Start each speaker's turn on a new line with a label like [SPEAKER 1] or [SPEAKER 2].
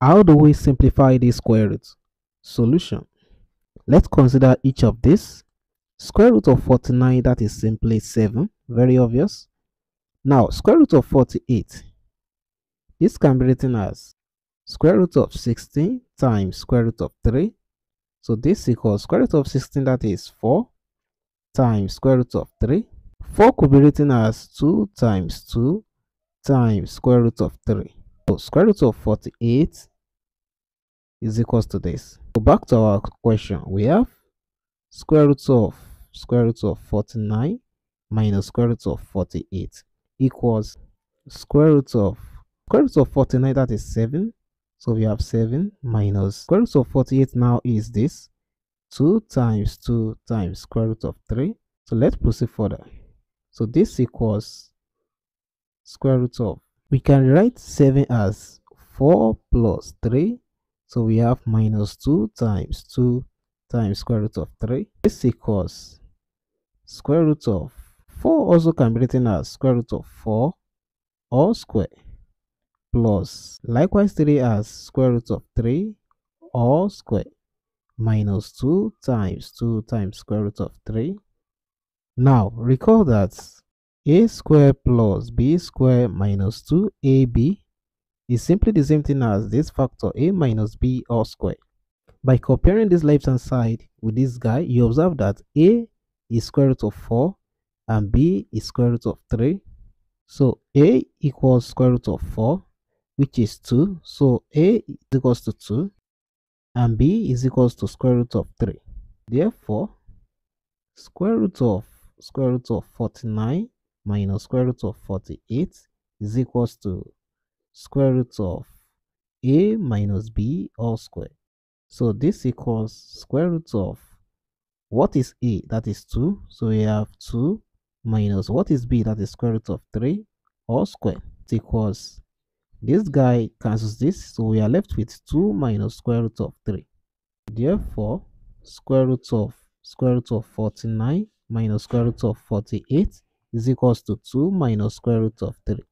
[SPEAKER 1] How do we simplify this square root? Solution. Let's consider each of these. Square root of 49, that is simply 7. Very obvious. Now, square root of 48. This can be written as square root of 16 times square root of 3. So this equals square root of 16, that is 4, times square root of 3. 4 could be written as 2 times 2 times square root of 3. So square root of 48 is equals to this. So back to our question. We have square root of square root of 49 minus square root of 48 equals square root of square root of 49 that is 7 so we have 7 minus square root of 48 now is this 2 times 2 times square root of 3 so let's proceed further so this equals square root of we can write 7 as 4 plus 3 so we have minus 2 times 2 times square root of 3 this equals square root of 4 also can be written as square root of 4 all square plus likewise 3 as square root of 3 all square minus 2 times 2 times square root of 3. Now recall that a square plus b square minus 2ab is simply the same thing as this factor a minus b all square. By comparing this left hand side with this guy, you observe that a is square root of 4 and b is square root of 3. So a equals square root of 4 which is 2. So a is equals to 2 and b is equals to square root of 3. Therefore, square root of square root of 49 minus square root of 48 is equals to square root of a minus b all square. So this equals square root of what is a? That is 2 so we have 2 minus what is b? That is square root of 3 all square. It equals this guy cancels this so we are left with 2 minus square root of 3 therefore square root of square root of 49 minus square root of 48 is equals to 2 minus square root of 3